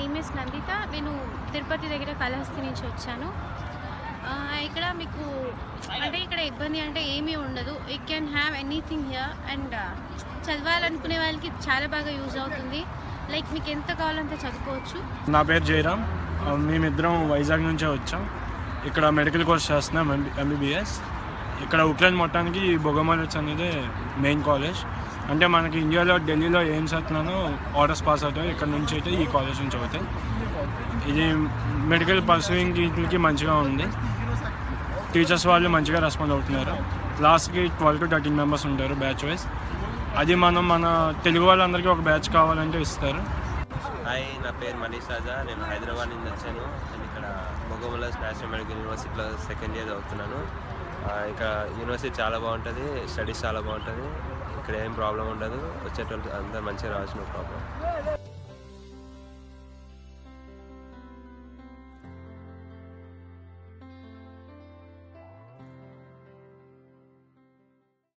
Name is Nanditha. నేను తిరుపతి దగ్గర కళహస్తి నుంచి వచ్చాను. ఇక్కడ మీకు అంటే ఇక్కడ ఇబ్బంది అంటే ఏమీ ఉండదు. You can have anything here and చదవాలనుకునే వాళ్ళకి చాలా బాగా యూజ్ అవుతుంది. లైక్ మీకు ఎంత కావాలంటే చదువుకోవచ్చు. నా పేరు జయరామ్. మేమిద్దరం వైజాగ్ నుంచే వచ్చాం. ఇక్కడ మెడికల్ కోర్స్ చేస్తున్నాం ఎంబీబీఎస్ ఇక్కడ ఉక్రెయిన్ మొత్తానికి బొగమలచ్ అనేది మెయిన్ కాలేజ్ అంటే మనకి ఇండియాలో ఢిల్లీలో ఏం చదువుతున్నానో ఆర్డర్స్ పాస్ అవుతాయి. ఇక్కడ నుంచి అయితే ఈ కాలేజ్ నుంచి అవుతాయి. ఇది మెడికల్ పర్సూయింగ్ వీటికి మంచిగా ఉంది. టీచర్స్ వాళ్ళు మంచిగా రెస్పాండ్ అవుతున్నారు. లాస్ట్కి ట్వెల్వ్ టు థర్టీన్ మెంబర్స్ ఉంటారు బ్యాచ్ వైజ్ అది మనం మన తెలుగు వాళ్ళందరికీ ఒక బ్యాచ్ కావాలంటే ఇస్తారు. హాయ్ నా పేరు మనీష్ రాజా. నేను హైదరాబాద్ నుంచి వచ్చాను. నేను ఇక్కడ మొగోమలస్ నేషనల్ మెడికల్ యూనివర్సిటీలో సెకండ్ ఇయర్ చదువుతున్నాను. ఇంకా యూనివర్సిటీ చాలా బాగుంటుంది స్టడీస్ చాలా బాగుంటుంది ఇక్కడ ఏం ప్రాబ్లం ఉండదు వచ్చేటోళ్ళు అందరు మంచిగా రావచ్చు నో ప్రాబ్లం